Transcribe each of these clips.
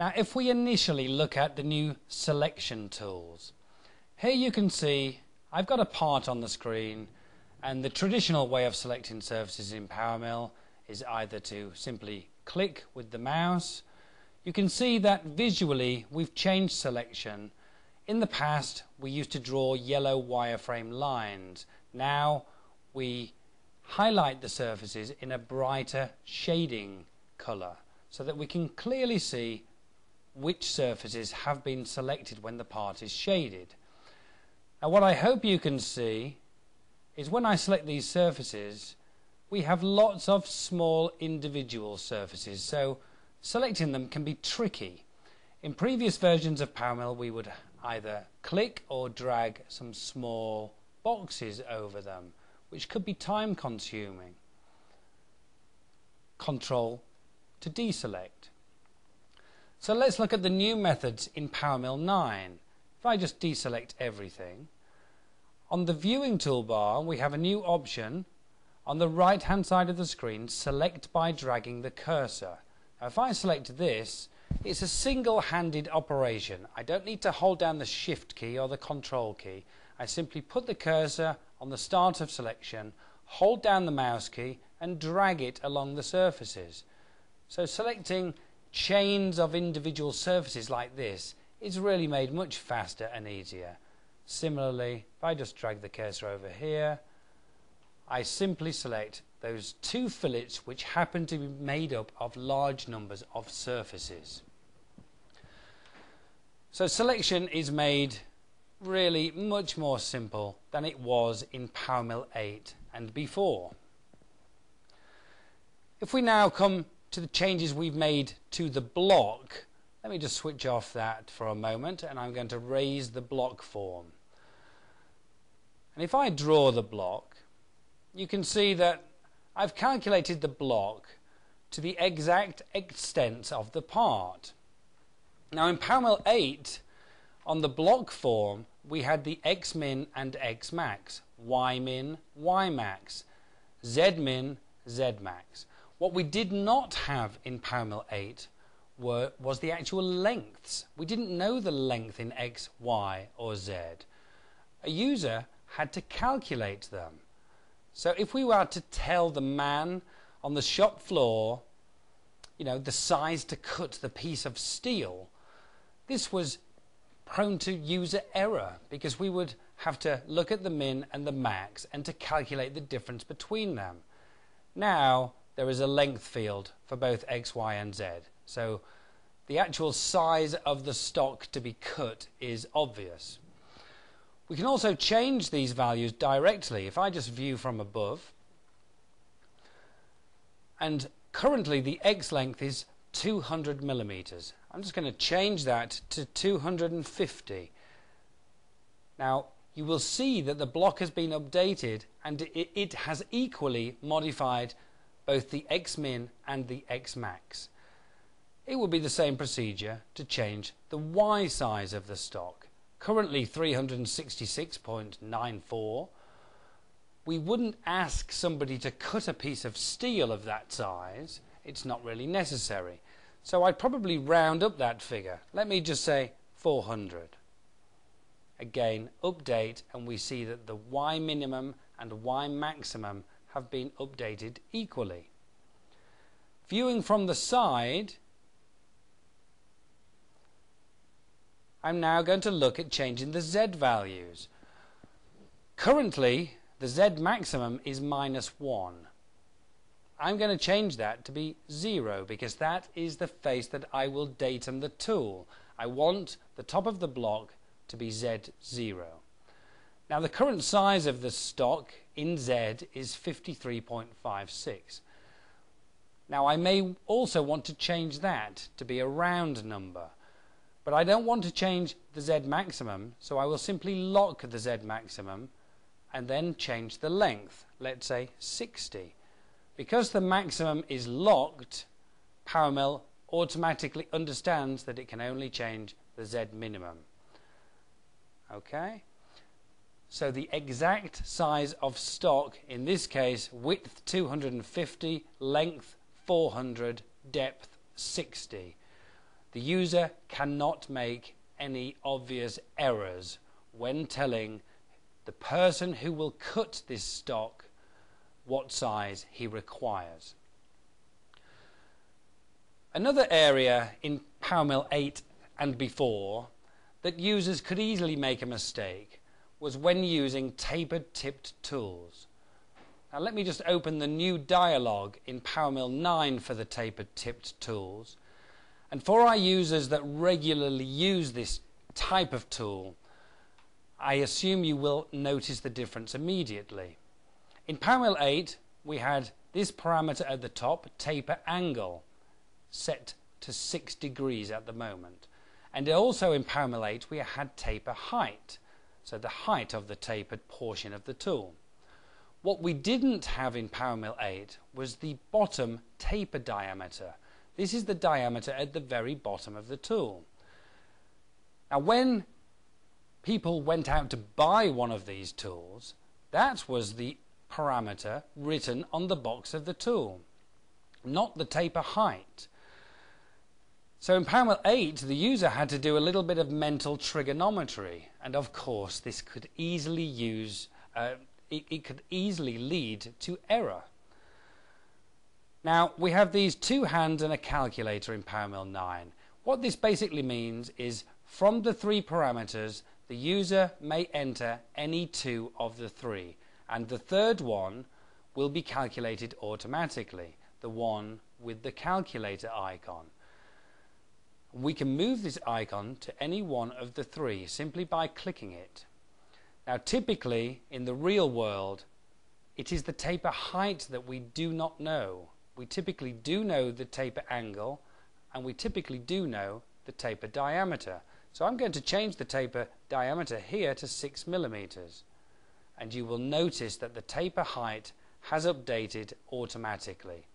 Now if we initially look at the new selection tools, here you can see I've got a part on the screen and the traditional way of selecting surfaces in PowerMill is either to simply click with the mouse. You can see that visually we've changed selection. In the past we used to draw yellow wireframe lines. Now we highlight the surfaces in a brighter shading colour so that we can clearly see which surfaces have been selected when the part is shaded. Now what I hope you can see is when I select these surfaces we have lots of small individual surfaces so selecting them can be tricky. In previous versions of PowerMill we would either click or drag some small boxes over them which could be time consuming. Control to deselect. So let's look at the new methods in PowerMill 9. If I just deselect everything, on the viewing toolbar we have a new option on the right hand side of the screen select by dragging the cursor. Now if I select this it's a single-handed operation. I don't need to hold down the shift key or the control key. I simply put the cursor on the start of selection, hold down the mouse key and drag it along the surfaces. So selecting chains of individual surfaces like this is really made much faster and easier. Similarly, if I just drag the cursor over here, I simply select those two fillets which happen to be made up of large numbers of surfaces. So selection is made really much more simple than it was in PowerMill 8 and before. If we now come to the changes we've made to the block, let me just switch off that for a moment and I'm going to raise the block form. And if I draw the block, you can see that I've calculated the block to the exact extent of the part. Now in PowerMill 8, on the block form, we had the Xmin and Xmax, Ymin, Ymax, Zmin, Zmax. What we did not have in PowerMill 8 were, was the actual lengths. We didn't know the length in X, Y or Z. A user had to calculate them. So if we were to tell the man on the shop floor, you know, the size to cut the piece of steel, this was prone to user error because we would have to look at the min and the max and to calculate the difference between them. Now there is a length field for both x, y and z. So the actual size of the stock to be cut is obvious. We can also change these values directly. If I just view from above, and currently the X length is 200 millimeters. I'm just going to change that to 250. Now, you will see that the block has been updated and it, it has equally modified both the X-min and the X-max. It would be the same procedure to change the Y size of the stock. Currently 366.94. We wouldn't ask somebody to cut a piece of steel of that size. It's not really necessary. So I'd probably round up that figure. Let me just say 400. Again, update and we see that the Y minimum and Y maximum have been updated equally. Viewing from the side, I'm now going to look at changing the Z values. Currently, the Z maximum is minus 1. I'm going to change that to be 0 because that is the face that I will datum the tool. I want the top of the block to be Z0. Now the current size of the stock in Z is 53.56. Now I may also want to change that to be a round number. But I don't want to change the Z maximum, so I will simply lock the Z maximum and then change the length, let's say 60. Because the maximum is locked, PowerMill automatically understands that it can only change the Z minimum. Okay? So the exact size of stock, in this case, width 250, length 400, depth 60. the user cannot make any obvious errors when telling the person who will cut this stock what size he requires. Another area in PowerMill 8 and before that users could easily make a mistake was when using tapered tipped tools. Now let me just open the new dialog in PowerMill 9 for the tapered tipped tools. And for our users that regularly use this type of tool, I assume you will notice the difference immediately. In PowerMill 8, we had this parameter at the top, taper angle set to 6 degrees at the moment. And also in PowerMill 8 we had taper height, so the height of the tapered portion of the tool. What we didn't have in PowerMill 8 was the bottom taper diameter. This is the diameter at the very bottom of the tool. Now when people went out to buy one of these tools, that was the parameter written on the box of the tool, not the taper height. So in PowerMill 8, the user had to do a little bit of mental trigonometry, and of course, this could easily use uh, it, it could easily lead to error. Now we have these two hands and a calculator in PowerMill 9. What this basically means is from the three parameters, the user may enter any two of the three, and the third one will be calculated automatically, the one with the calculator icon. We can move this icon to any one of the three simply by clicking it. Now typically in the real world it is the taper height that we do not know. We typically do know the taper angle and we typically do know the taper diameter. So I'm going to change the taper diameter here to 6 millimeters and you will notice that the taper height has updated automatically.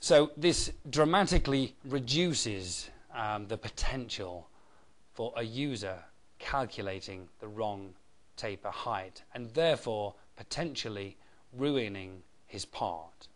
So this dramatically reduces um, the potential for a user calculating the wrong taper height and therefore potentially ruining his part.